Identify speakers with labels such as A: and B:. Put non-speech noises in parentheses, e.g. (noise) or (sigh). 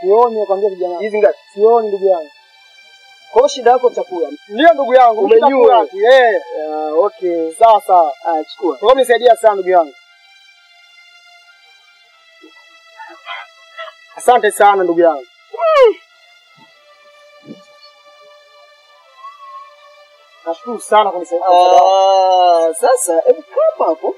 A: Sioni nakwambia kijana.
B: Hizi ngapi?
A: Sioni ndugu yangu.
B: Kwa hiyo shida yako chakula.
A: Ndio ndugu yangu, umejua. Eh,
B: Ah, okay.
A: sawa sawa.
B: Ah, chukua.
A: Kwa hiyo umenisaidia sana ndugu yangu. Asante sana ndugu yangu. Nashukuru sana kwa kunisaidia.
B: Ah, sasa hebu kama (laughs) hapo.